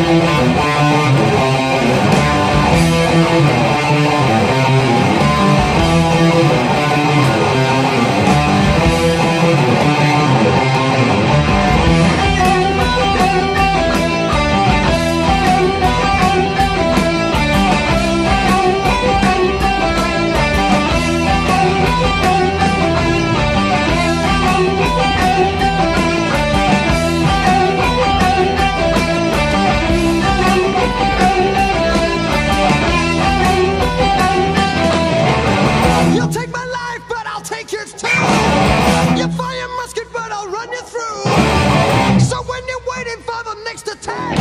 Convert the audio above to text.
Música time.